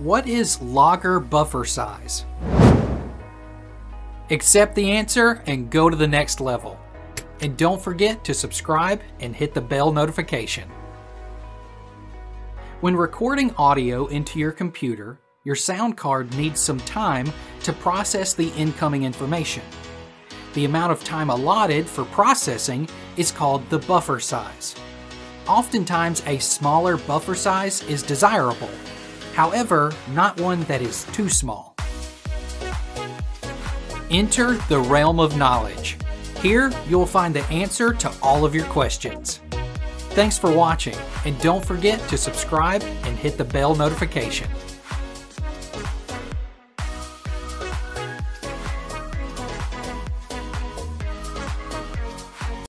What is logger buffer size? Accept the answer and go to the next level. And don't forget to subscribe and hit the bell notification. When recording audio into your computer, your sound card needs some time to process the incoming information. The amount of time allotted for processing is called the buffer size. Oftentimes, a smaller buffer size is desirable, however, not one that is too small. Enter the realm of knowledge. Here, you'll find the answer to all of your questions. Thanks for watching, and don't forget to subscribe and hit the bell notification.